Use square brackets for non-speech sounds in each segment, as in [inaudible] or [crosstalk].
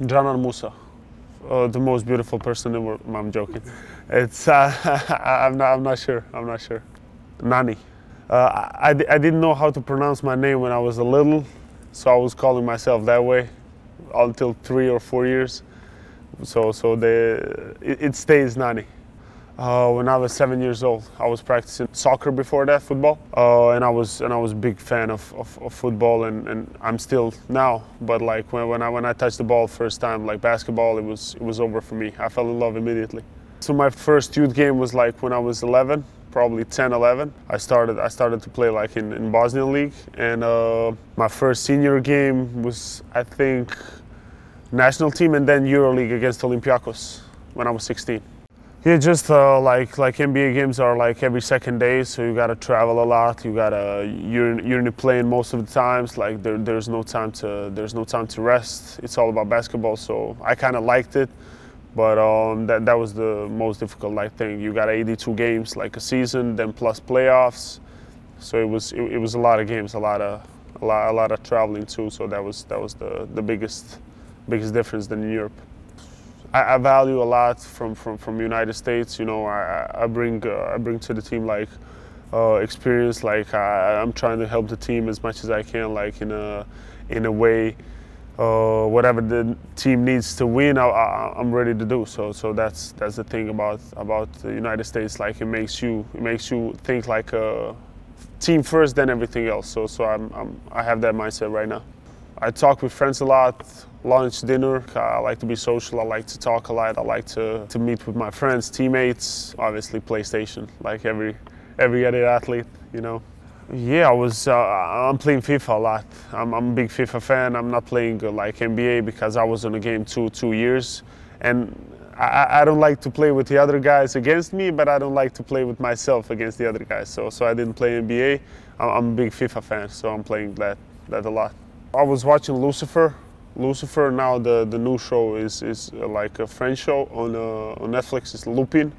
Dzanan Musa, uh, the most beautiful person in the world. I'm joking. It's uh, [laughs] I'm not I'm not sure. I'm not sure. Nani. Uh, I, I didn't know how to pronounce my name when I was a little, so I was calling myself that way until three or four years. So so the it, it stays Nani. Uh, when I was seven years old, I was practicing soccer before that, football, uh, and I was and I was a big fan of, of, of, football, and, and I'm still now. But like when, when I when I touched the ball first time, like basketball, it was it was over for me. I fell in love immediately. So my first youth game was like when I was 11, probably 10, 11. I started I started to play like in, in Bosnian league, and uh, my first senior game was I think national team, and then EuroLeague against Olympiacos when I was 16. Yeah, just uh, like like NBA games are like every second day, so you gotta travel a lot. You gotta you're you're in the plane most of the times. Like there, there's no time to there's no time to rest. It's all about basketball. So I kind of liked it, but um, that that was the most difficult like thing. You got 82 games like a season, then plus playoffs. So it was it, it was a lot of games, a lot of a lot a lot of traveling too. So that was that was the the biggest biggest difference than in Europe. I, I, value a lot from, from, from United States. You know, I, I bring uh, I bring to the team like uh, experience. Like I, am trying to help the team as much as I can. Like in a in a way, uh, whatever the team needs to win, I, am ready to do. So so that's that's the thing about about the United States. Like it makes you it makes you think like a team first, then everything else. So so I'm, I'm I have that mindset right now. I talk with friends a lot lunch, dinner. I like to be social. I like to talk a lot. I like to, to meet with my friends, teammates. Obviously, PlayStation, like every every other athlete, you know. Yeah, I was. Uh, I'm playing FIFA a lot. I'm, I'm, a big FIFA fan. I'm not playing uh, like NBA because I was in a game two two years, and I, I, don't like to play with the other guys against me, but I don't like to play with myself against the other guys. So so I didn't play NBA. I'm, I'm a big FIFA fan, so I'm playing that that a lot. I was watching Lucifer Lucifer. Now the, the new show is, is uh, like a French show on uh, on Netflix. It's Lupin.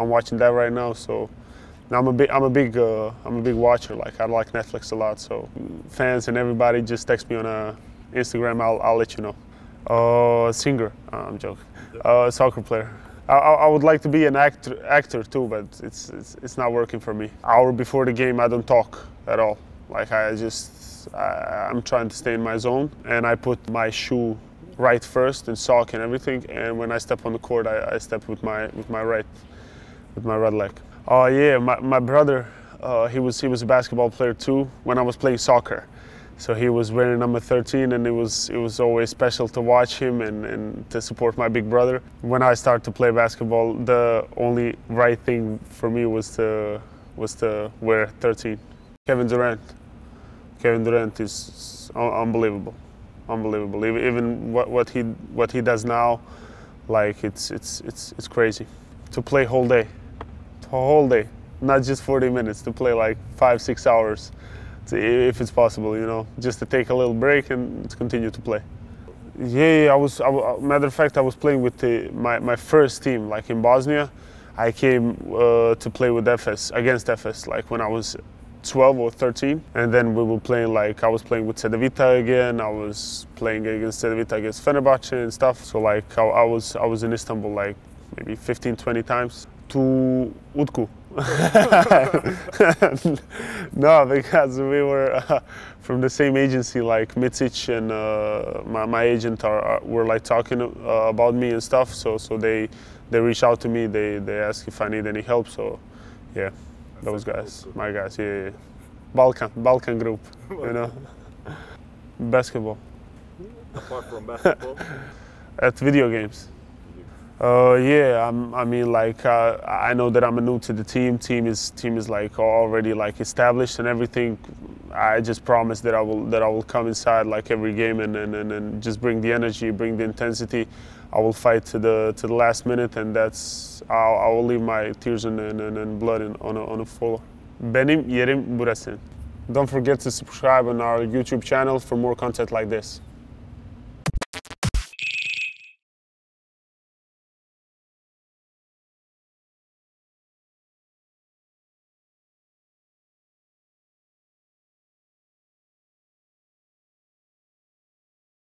I'm watching that right now. So I'm a big I'm a big uh, I'm a big watcher. Like I like Netflix a lot. So fans and everybody just text me on uh, Instagram. I'll I'll let you know. Uh, singer. Uh, I'm joking. Uh, soccer player. I, I, would like to be an actor actor too, but it's, it's it's not working for me. Hour before the game, I don't talk at all. Like I just I, am trying to stay in my zone and I put my shoe right first and sock and everything. And when I step on the court, I, I step with my with my right with my right leg. Oh yeah, my, my brother, uh, he was he was a basketball player too when I was playing soccer. So he was wearing number 13, and it was it was always special to watch him and, and to support my big brother. When I started to play basketball, the only right thing for me was to was to wear 13. Kevin Durant. Kevin Durant is unbelievable, unbelievable. Even what, what he what he does now, like it's it's it's it's crazy. To play whole day, whole day, not just 40 minutes. To play like five six hours, to, if it's possible, you know, just to take a little break and continue to play. Yeah, yeah I was. I, matter of fact, I was playing with the, my my first team, like in Bosnia. I came uh, to play with Efes against Efes, like when I was 12 or 13 and then we were playing like I was playing with Cedevita again I was playing against Cedevita against Fenerbahce and stuff so like I, I, was I was in Istanbul like maybe 15 20 times to Utku. [laughs] No because we were uh, from the same agency like Micic and uh, my, my agent are, are, were like talking uh, about me and stuff so so they they reach out to me they they ask if I need any help so yeah those guys, my guys, yeah, yeah. Balkan, Balkan group, you know. basketball. Apart from [laughs] basketball? At video games. Uh, yeah, I'm, i mean, like uh, I know that I'm a new to the team. Team is team is like already like established and everything. I just promise that I will that I will come inside like every game and, and, and, and just bring the energy, bring the intensity. I will fight to the to the last minute, and that's I'll, I will leave my tears and, and, and blood in, on a, on a floor. Benim yerim burası. Don't forget to subscribe on our YouTube channel for more content like this.